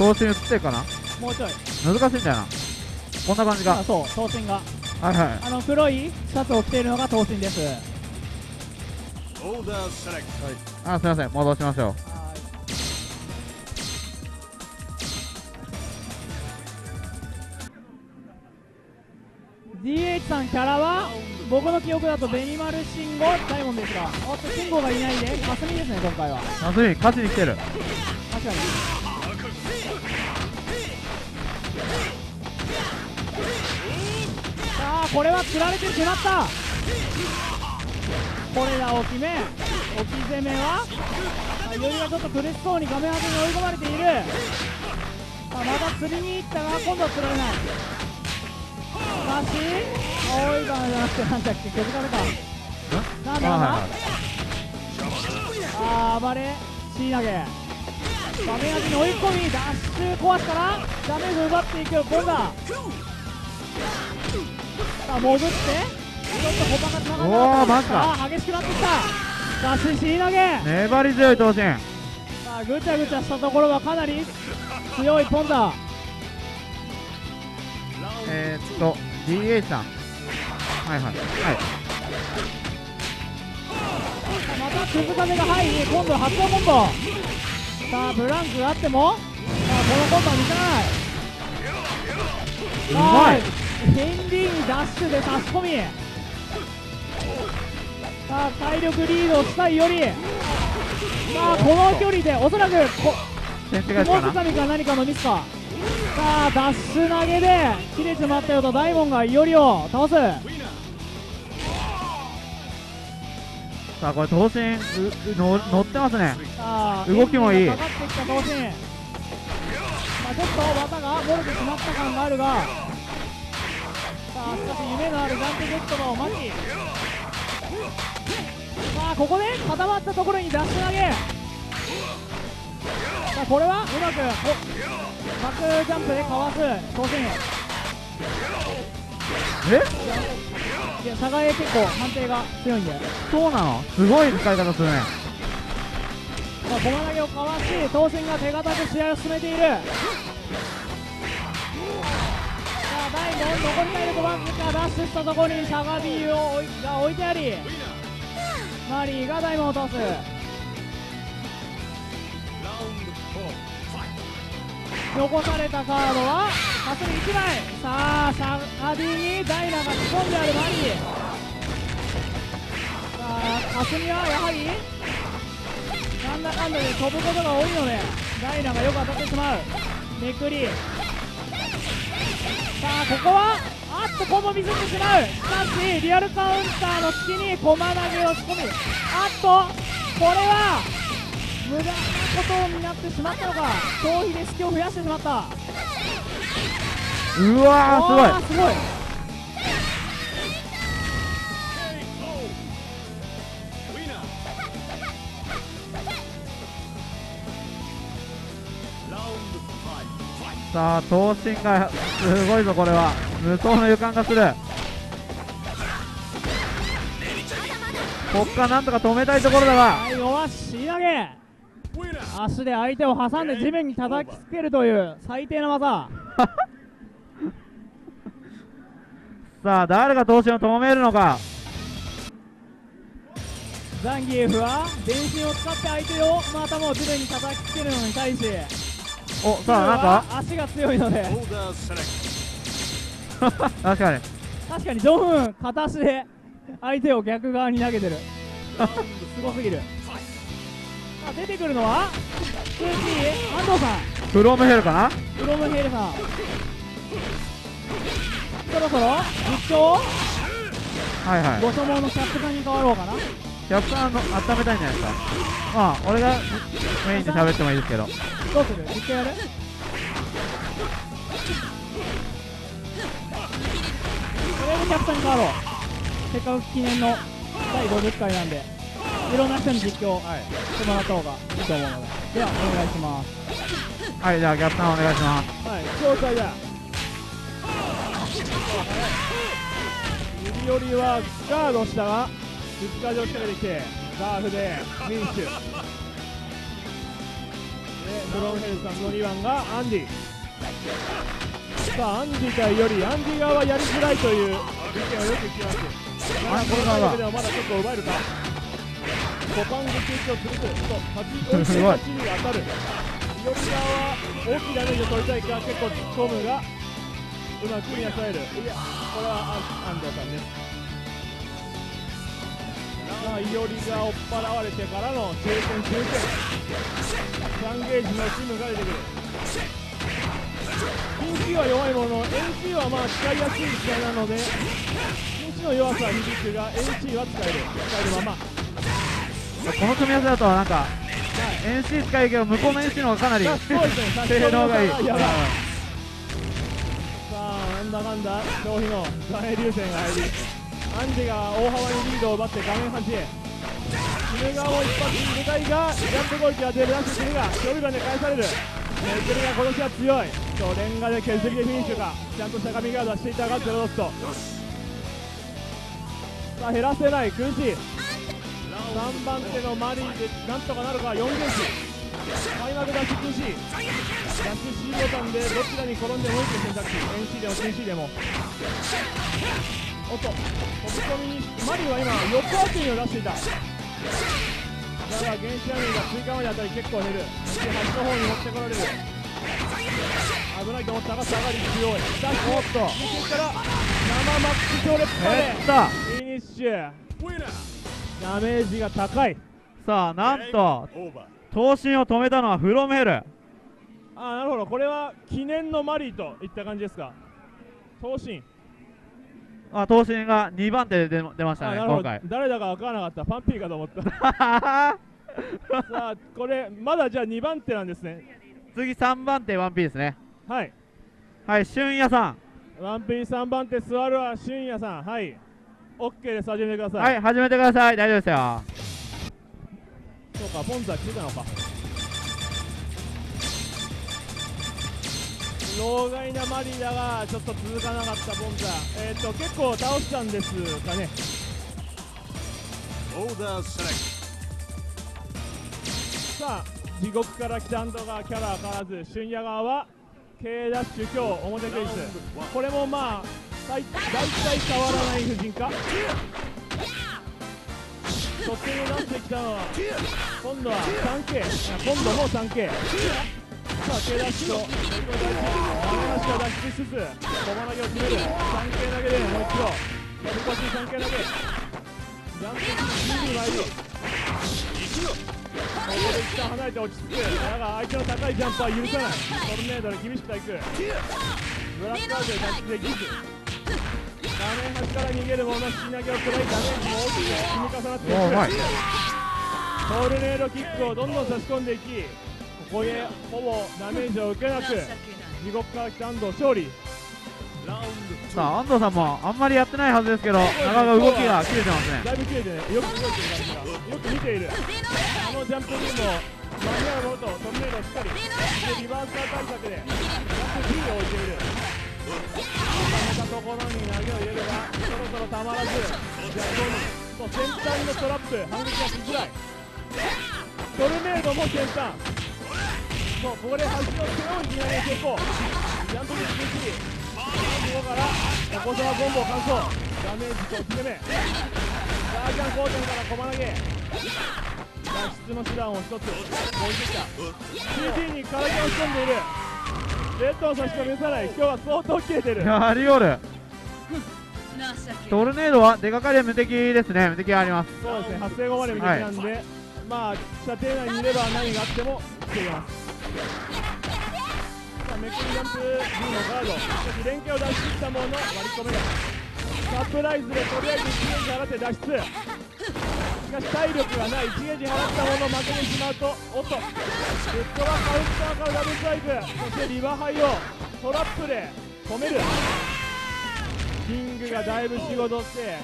頭身映ってるかな？もうちょい。難しいんだよな。こんな感じが。あそう頭身が。はいはい。あの黒いシャツを着ているのが頭身です。Order select. あすいません。戻しましょう。さんキャラは僕の記憶だとベニマル慎吾ダイモンですがおっと慎吾がいないで霞ですね今回は。夏に勝ちに来てる。確かにこれは釣られてしまった。これだ置き目置き攻めは。あよりがちょっと苦しそうに画面端に追い込まれている。また釣りに行ったが今度は釣られない。しかし青いバナじゃなくてなんだっけ気づかれた。なんだなんだ、あー暴れ。椎投げ。画面端に追い込みダッシュ壊したらダメージ奪っていく。今度はさあ潜ってちょっとがおーマジか。さあ激しくなってきた。ダッシュ椎投げ。粘り強い頭身さあぐちゃぐちゃしたところはかなり強いポンダ。えー、っと DH さん。はいはい。はい。さあまた鈴風が入り今度は発動コンボさあブランクがあってもさあこのコンボは見せない。うまいヘンリーにダッシュで差し込み。さあ体力リードしたいより。さあこの距離でおそらくこ雲かな？掴みか何かのミスか。さあダッシュ投げで切れてまったよと大門がいよりを倒す。さあこれ頭身乗ってますね。動きもいい。かかってきた頭身。まあちょっと技が漏れてしまった感があるがさあしかし夢のあるジャンプジェットのマキさあここで固まったところにダッシュ投げ。さあこれはうまくこバックジャンプでかわす頭身。え？いや差が結構判定が強いんで。そうなの？すごい使い方するね。まあ、駒投げをかわし、当選が手堅く試合を進めている。残り体力わずかダッシュしたところにシャガビーを置いが置いてあり、マリーが大門を倒す。残されたカードは、かすみ1枚。さあ、シャガビーにダイナが仕込んであるマリー。さあ、かすみはやはり、なんだかんだで飛ぶことが多いのでダイナがよく当たってしまうめくりあここはあっとコンボミスってしまう。しかしリアルカウンターの隙に駒投げを仕込み。あっとこれは無駄なことになってしまったのか。消費で隙を増やしてしまった。うわーおーすごいさあ頭身がすごいぞこれは。無双の予感がする。こっからなんとか止めたいところだが最後は仕上げ.足で相手を挟んで地面に叩きつけるという最低な技。さあ誰が頭身を止めるのか。ザンギエフは全身を使って相手をまたもう地面に叩きつけるのに対しおさあなんか？は足が強いので. 確かに。確かにジョフン片足で相手を逆側に投げてる。すごすぎる。さあ出てくるのはスーピー安藤さん。フロムヘルかな？フロムヘルさん。そろそろ実況はいはい。ご所望のキャップさんに変わろうかなキャプさんの温めたいんじゃないですか。まあ俺がメインで喋ってもいいですけど。どうする実況やるとりあえずキャプさんに変わろう。せっかく記念の第50回なんでいろんな人に実況してもらった方がいいと思うので。ではお願いします。はいじゃあキャプさんお願いします。はい紹介だ。指折りはガードしたが実家上仕掛けてきてガーフでフィニッシュでブロンヘルさんの2番がアンディさあアンディ対よりアンディ側はやりづらいという意見をよく聞きます。アンディこの側体力でもまだちょっと奪えるか5番撃撃をす。ると8追いす。ごいチリが当たるより側は大きいダメージを取りたいか結構トムがうまく見抑えるいやこれはアン安藤さんねさあいおりが追っ払われてからの中堅中堅3ゲージのチームが出てくるピンチは弱いものの NC はまあ使いやすい機体なのでピンチの弱さは響くが NC は使える使えるままこの組み合わせだとなんか NC 使いけど向こうの NC の方がかなり ね性能がいい。さあなんだかんだ消費の座兵流線が入りアンジェが大幅にリードを奪って画面端へ。犬側を一発に入れたいがジャンプ攻撃が出るらしいが勝利弾で返される。メクルが今年は強い。そうレンガで削りでフィニッシュか。ちゃんとした神ガードはしていたがゼロドットさあ減らせない苦しい3番手のマリーでなんとかなるか。4ゲージ開幕脱出禁止ダッシュ C ボタンでどちらに転んでもいいという選択肢。NC でも TC でも。おっと飛び込みにマリーは今横当てにを出していただが原子アミが追加まであたり結構減る。そして端の方に持ってこられる。危ないと思ったが下がり強い。ダッシュおっと。から生マックス強烈パレえっさフィニッシュ!ダメージが高い。さあなんと.頭身を止めたのはフロムヘル。ああなるほど。これは記念のマリーといった感じですか。頭身あ頭身が2番手で出出ましたね今回。誰だか分からなかった。パンピーかと思った。さあこれまだじゃあ2番手なんですね。次3番手ワンピースね。はい。はい俊也さん。ワンピース3番手座るは俊也さん。はい。OK です。始めてください、はい始めてください。大丈夫ですよ。そうかポンズは聞いたのか老害なマリーだがちょっと続かなかったポンザえっ、と結構倒したんですかね。Order select. さあ地獄から来たンドがキャラ変わらず俊也側は K ダッシュ今日表ケース。これもまあ大大体変わらない布陣か？突然出してきたのは今度は 3K あ今度も 3K さあ K ダッシュとダメ足を脱出しつつ小鼻毛を決める 3K 投げでもう一度飛び越し 3K 投げジャンプして2に参りここで一旦離れて落ち着くだが相手の高いジャンプは許さないトルネードで厳しく対空ブラックアウトで脱出できず画面端から逃げる者の引き投げを食らいダメージも大きく積み重なっていおーうまい。くトルネードキックをどんどん差し込んでいき。ここへほぼダメージを受けなく 地獄から来た安藤勝利。さあ安藤さんもあんまりやってないはずですけどなかなか動きが切れてますね。だいぶ切れてねよく動いてる感じがよく見ている。あのジャンプにも間に合うものとトルネードをしっかりでリバーサー対策でジャンプ D を置いている。固めたところに投げを入れればそろそろたまらずジャンプにそう先端のトラップ反撃がしづらい。トルネードも先端そうここで端の手をいきなり成功ジャンプに厳しい。ここから横澤ボンボ完走ダメージと切れ目ラージャン光線から駒投げ脱出の手段を一つ置い。てきた CT に体を押し込んでい。るレッドを差し込みさない。今日は相当切れてるやりおるトルネードは出かかりは無敵ですね無敵がありますそうですね発生後まで無敵なんで、まあ射程内にい。れば何があっても防げますさあめくりジャンプ D のガードしかし連携を出し切ったもの。の割り込めないサプライズでとりあえず1ゲージ払って脱出しかし体力がない1ゲージ払ったもの。負けてしまうとおっとレッドはカウンターからダブルスワイプそしてリバハイをトラップで止める。キングがだいぶ仕事して.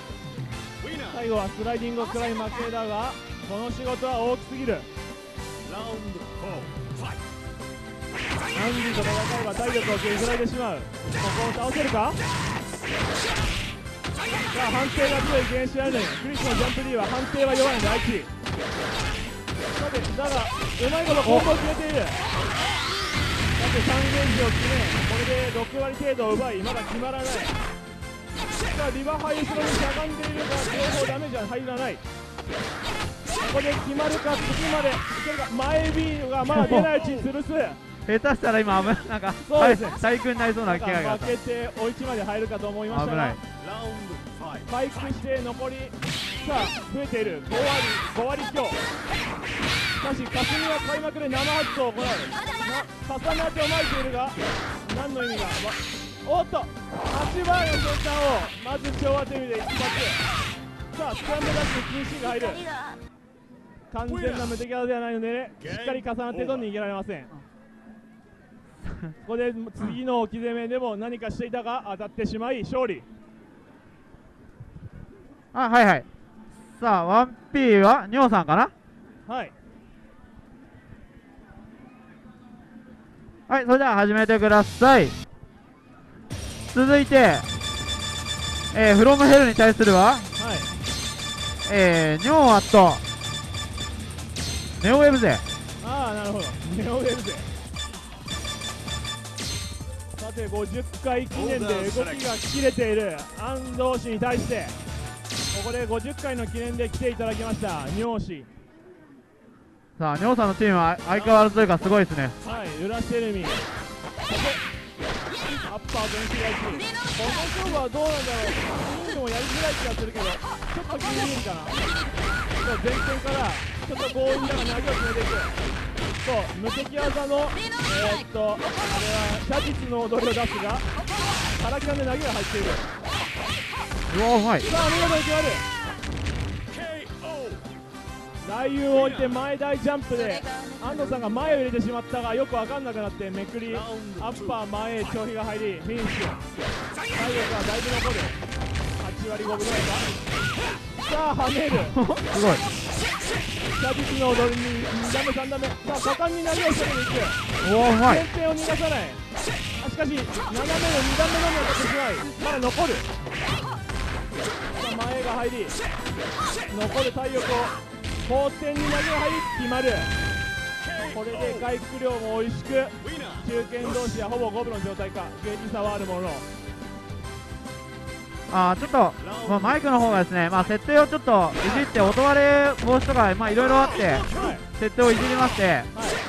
最後はスライディングを食らい負けだがこの仕事は大きすぎる。Round four. Fight. アンディと戦えば体力を削られてしまう。ここを倒せるか？さあ判定が強い原始アルネクリスのジャンプ D は判定は弱いので愛知さてだがうまいことコンボを決めている。さて3ゲージを決めこれで6割程度を奪いまだ決まらない。さあリバハイ後ろにしゃがんでいるが両方ダメージは入らない。ここで決まるか次までいけるか。前 B がまだ出ないうちに潰す。下手したら今危ないなんかそうです。ね対空になりそうな気配があった。負けて追いちまで入るかと思いましたが危ない。Round 5. 回復して残りさあ増えている。5割5割強。しかし霞は開幕で生発動を行う。な重なってをまいているが何の意味がわおっと8番の先端をまず昭和テレビで一発。さあスクランブルダッシュ禁止が入る。完全な無敵技ではないのでしっかり重なってと逃げられませんここで次の置き攻めでも何かしていたが当たってしまい勝利。あはいはい。さあ 1P はニョウさんかな？はい。はいそれでは始めてください。続いてえー、フロムヘルに対するは？はい。えー、ニョウアットネオウェブ勢ああなるほど。ネオウェブでさて50回記念で動きが切れている。安藤氏に対してここで50回の記念で来ていただきました。尿氏さあニョウさんのチームは相変わらずというかすごいですね。はい裏シェルミここアッパー全開1この勝負はどうなんだろう。インドもやりづらい気がするけどちょっとギリギリかな。前線からちょっと強引だが投げを決めていくそう無敵技のえー、っとあれは写実の踊りを出すが空キャンで投げが入っている。うわうまい。さあ見事に決まる。KO. 雷雨を置いて前大ジャンプで安藤さんが前を入れてしまったがよく分かんなくなってめくりアッパー前へ消費が入りフィニッシュ。体力はだいぶ残る。8割5分ぐらいかさあ跳ねる。すごい下敷きの踊りに2段目3段目さあ果敢に投げを仕掛けていくうわうまい先手を逃がさないあしかし斜めの2段目のみ当たってしまいまだ残るさあ前が入り残る。体力を後転に投げが入り決まるこれで回復量も美味しく中堅同士はほぼ五分の状態か。ゲージ差はあるもの。あーちょっと、まあ、マイクの方がですね、まあ、設定をちょっといじって音割れ防止とかまあいろいろあってはい設定をいじりまして、はい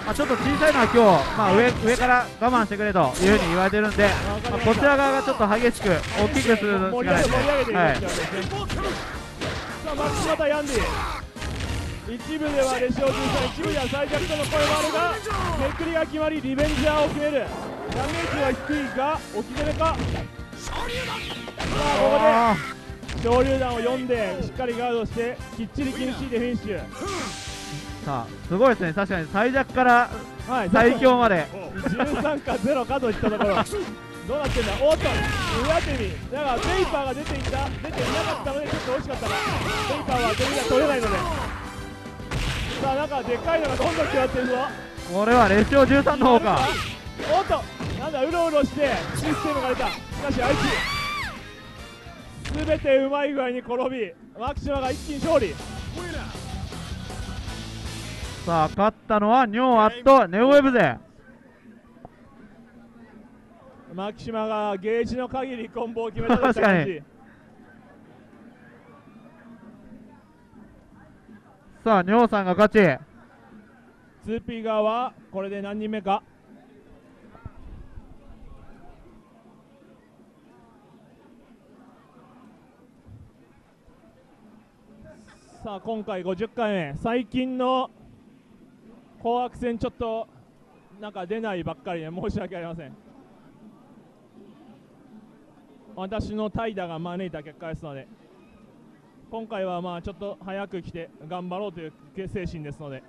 まあ、ちょっと小さいのは今日、まあ、上上から我慢してくれというふうに言われてるんで、まあ、こちら側がちょっと激しく大きくするしかないですね。はい。さあマックスまたヤンディ。一部ではレシオ13一部では最弱との声もあるがめくりが決まりリベンジャーを決める。ダメージは低いが置き攻めか？さああここで昇竜弾を読んでしっかりガードしてきっちり禁止でフィニッシューさあすごいですね。確かに最弱からはい。最強まで。13か0かといったところ。どうなってんだ？おっと上手に。だからベイパーが出ていた。出ていなかったのでちょっと惜しかったがベイパーは点が取れないので。さあなんかでっかいのがどんどん決まってるぞ。これはレシオ13の方か。おっとなんだ？うろうろしてシステムが出たしかしあいつ全てうまい具合に転びマキシマが一気に勝利.さあ勝ったのはニョーアットネオウェブ勢。マキシマがゲージの限りコンボを決めた確かに。さあニョーさんが勝ち。2P 側はこれで何人目かさあ今回50回。目最近の紅白戦ちょっとなんか出ないばっかりで申し訳ありません。私の怠惰が招いた結果ですので。今回はまあちょっと早く来て頑張ろうという精神ですので。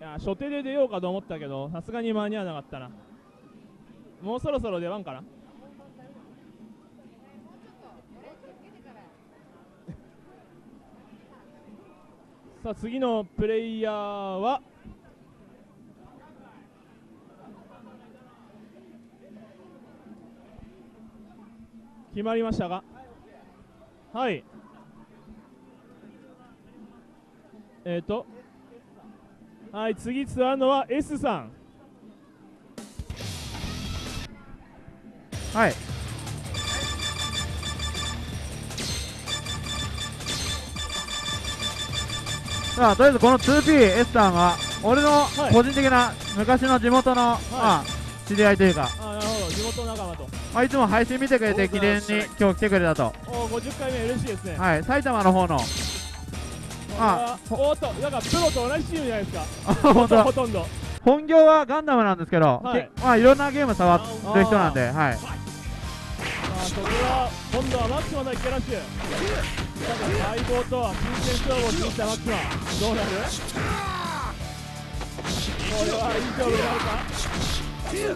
いや初手で出ようかと思ったけどさすがに間に合わなかったな。もうそろそろ出番かな。さあ次のプレイヤーは決まりましたか？はい。えっ、ー、とはい次座るのは S さん。はい。さあとりあえずこの 2PS さんは俺のはい。個人的な昔の地元の、まあ知り合いというか、あなるほど。地元仲間と。まあ、いつも配信見てくれて記念に今日来てくれたと。お50回目嬉しいですね。はい埼玉の方の。これはおーっとなんかプロと同じチームじゃないですか。あ 本当だ。ほとんど本業はガンダムなんですけど、はい。けまあいろんなゲーム触ってる人なんではい。あそこは今度はマックマの池ラッシュただ相棒とは金銭勝負をしてきたマックマどうなる？これはいい勝負になる？か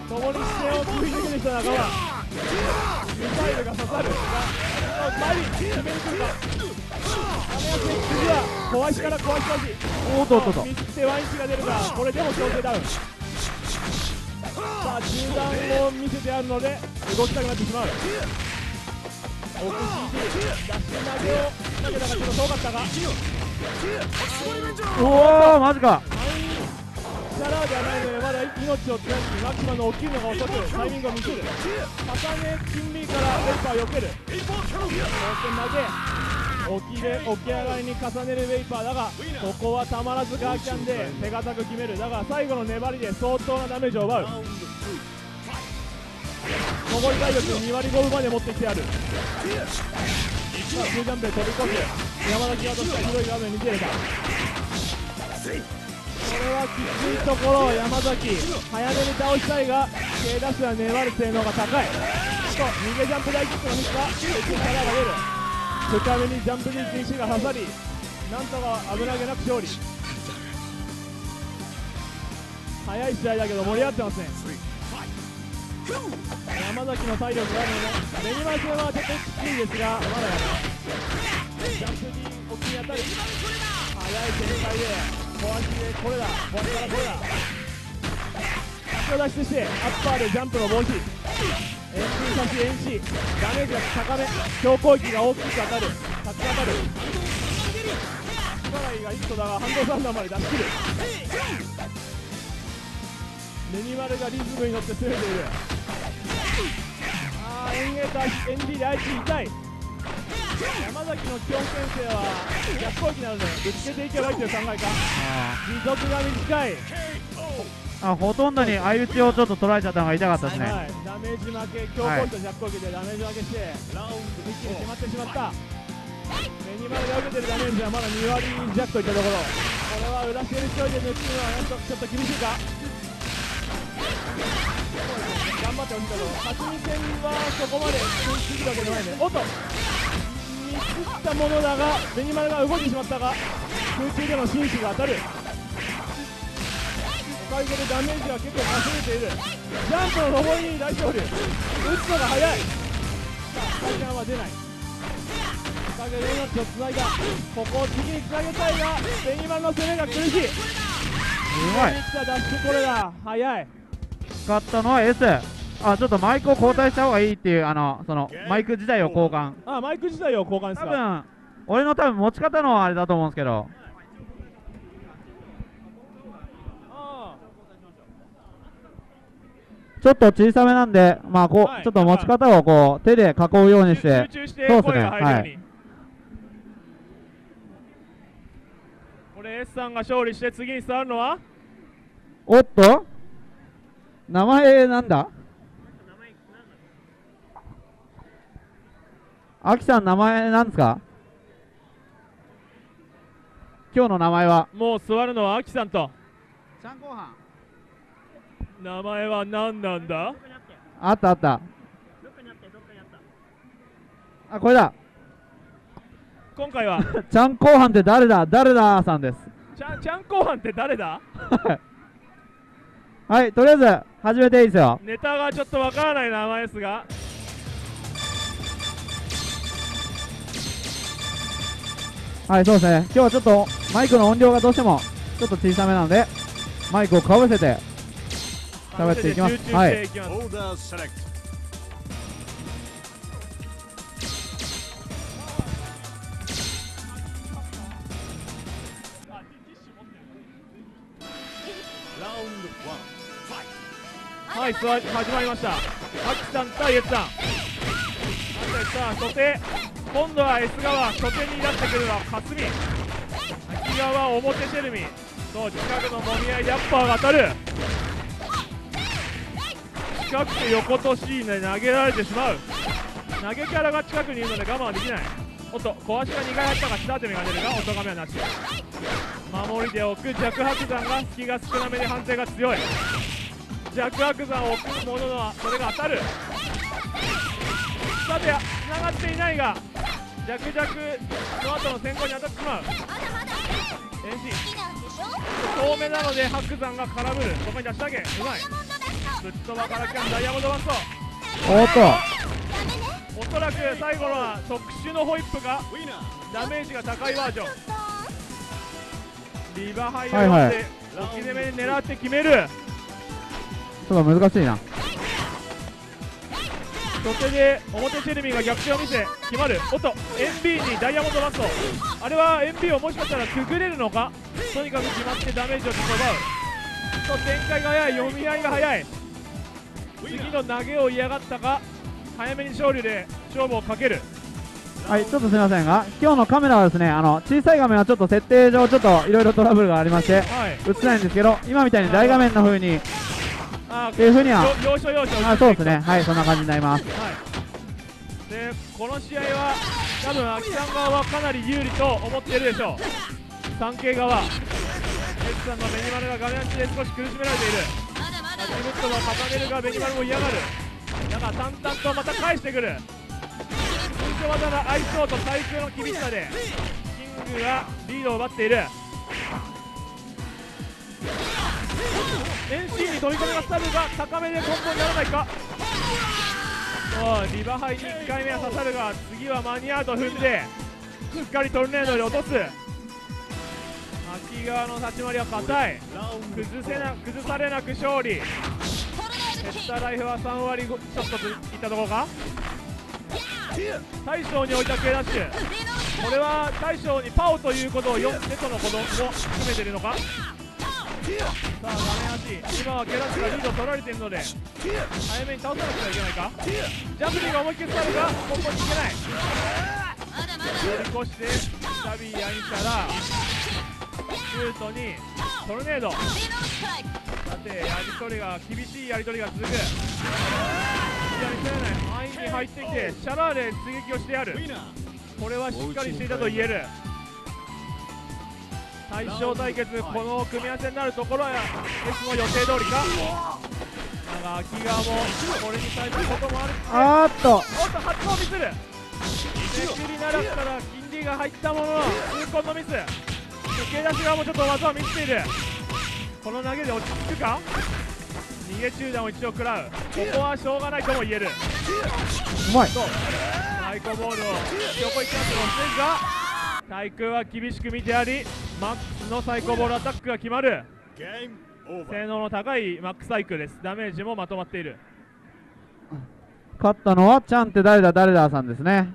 共に視線を食い抜けてきた仲間ミサイルが刺さる？が前に決めに来る？か次は小足から小足足おっとおっととミスってワインチが出る？がこれでも強制ダウンさあ中段を見せてあるので動きたくなってしまう奥ダッシュ投げを投げたがちょっと遠かったが。おおマジか。チャラーではないのでまだ命をつなぎマキマの起きるのが遅くタイミングを見せる。重ね金利からレイパーを避ける。当然投げ起きで起き上がりに重ねるウェイパーだがここはたまらずガーキャンで手堅く決める。だが最後の粘りで相当なダメージを奪う。残り体力2割5分まで持ってきてある。さあ中ジャンプで飛び越す山崎がとした広い画面見せれたこれはきついところを山崎早めに倒したいが K ダッシュは粘る性能が高い。と逃げジャンプ大キックのミスが敵に力が出る。深めにジャンプに石が刺さりなんとか危なげなく勝利。早い試合だけど盛り上がってますね。山崎の体力があるのでベニマル戦はちょっときついですがまだジャンプに沖に当たる早い展開で小足でこれだ小足からこれだ。足を脱出してアッパーでジャンプの防止。遠心差し遠心ダメージが高め。強攻撃が大きく当たる。立ち当たる。力いがヒットだがハンドサンダーまで出し切る。メニマルがリズムに乗って攻めている。あーエンゲーター ND で相手痛い。山崎の基本牽制は逆攻撃なのでぶつけていけばいいという考えか。持続が短いあほとんどに相打ちをちょっと取られちゃったのが痛かったですね、はい、ダメージ負け強攻撃と弱攻撃でダメージ負けして一気に決まってしまったメニマルが受けてるダメージはまだ2割弱といったところ。これは裏シェル一人で抜くのはなんとちょっと厳しいか？頑張ってほしいけど勝ち戦はそこまで進んでるわけじゃないね。おっと。ミスったものだがベニマルが動いてしまったが空中での紳士が当たる。おかげでダメージは結構稼げている。ジャンプの上りに大勝利打つのが早い。体感は出ない。おかげで命をつないだ。ここを次につなげたいがベニマルの攻めが苦しい。うまい。来たダッシュこれだ。早い。使ったのは S あちょっとマイクを交代した方がいいっていうあのそのマイク自体を交換。あマイク自体を交換ですか多分俺の多分持ち方のあれだと思うんですけどあちょっと小さめなんでまあこう、はい。ちょっと持ち方をこう手で囲うようにして集中してそうっすね。声が入るように、はい。これ S さんが勝利して次に座るのは？おっと？名前なんだ？アキさん名前なんですか？今日の名前は？もう座るのはアキさんと。ちゃん後半名前は何なんだ？あったあった。あこれだ。今回は？ちゃん後半って誰だ？誰ださんです。ちゃんちゃん後半って誰だ？はいとりあえず始めていいですよ。ネタがちょっとわからない名前ですが。はいそうですね。今日はちょっとマイクの音量がどうしてもちょっと小さめなのでマイクをかぶせて喋っていきます。集中してい、はい座り始まりました。アキさん対 S さん。さん初手今度は S 側初手になってくるのは霞秋側表シェルミ。そう近くのもみ合いでアッパーが当たる。近くて横と C で投げられてしまう。投げキャラが近くにいるので我慢できない。おっと小足が2回入ったが下手目が出るが音がめはなし。守りで置く弱白山が隙が少なめで判定が強い。弱白山を置くもののはそれが当たる。さて繋がっていないが弱弱の後の先行に当たってしまう。遠心遠めなので白山が空振るそこに出し上げ。うまいぶっ飛ばからキャンダイヤモンドバンストおっと。おそらく最後のは特殊のホイップがダメージが高いバージョン。リバハイをはいはい。って置き攻めに狙って決める。ちょっと難しいな。初手で表シェルミーが逆転を見せ決まる。おっと NB にダイヤモンドバスト。あれは NB をもしかしたらくぐれるのか？とにかく決まってダメージを奪う。と展開が早い。読み合いが早い次の投げを嫌がったか早めに勝利で勝負をかける。はいちょっとすみませんが今日のカメラはですねあの小さい画面はちょっと設定上ちょっといろいろトラブルがありましてはい。映せないんですけど今みたいに大画面の風にあっていう風にはよ要所要所あそうですね。はいそんな感じになります。はい、でこの試合は多分秋さん側はかなり有利と思っているでしょう。産経側。S さんのベニマルが画面足で少し苦しめられているアジムットの固めるがベニマルも嫌がる。だが淡々とまた返してくる。通常技の相性と対空の厳しさでキングがリードを奪っている。遠心に飛び込みがさるが高めでコンボにならないか。そうリバハイに1回目は刺さるが次は間に合うと踏んでしっかりトルネードで落とす。秋側の立ち回りは硬い。崩せな崩されなく勝利。ヘッダーライフは3割ちょっとといったところか？大将に置いた K ダッシュ。これは大将にパオということを4セットのことも含めてるのか？さあ画面足今は K ダッシュがリード取られているので早めに倒さなくてはいけないか？ジャンプリーが思いっきり去るがコンボにいけない。乗り越してダビーヤインからートにトルネード。さてやり取りが厳しいやり取りが続く。いや見せれない範囲に入ってきてシャラーで追撃をしてやる。これはしっかりしていたと言える。対象対決この組み合わせになるところは S の予定通りか？だが秋川もこれに対することもある。あーっと。おっと発動ミス。るめくりならったら金利が入ったものの痛恨のミス。受け出し側もちょっと技を見せている。この投げで落ち着くか？逃げ中断を一応食らう。ここはしょうがないとも言える。うまい。とサイコボールを横行きなんてが対空は厳しく見てありマックスのサイコボールアタックが決まる.性能の高いマックスサイクです。ダメージもまとまっている。勝ったのはちゃんって誰だ？誰だ？さんですね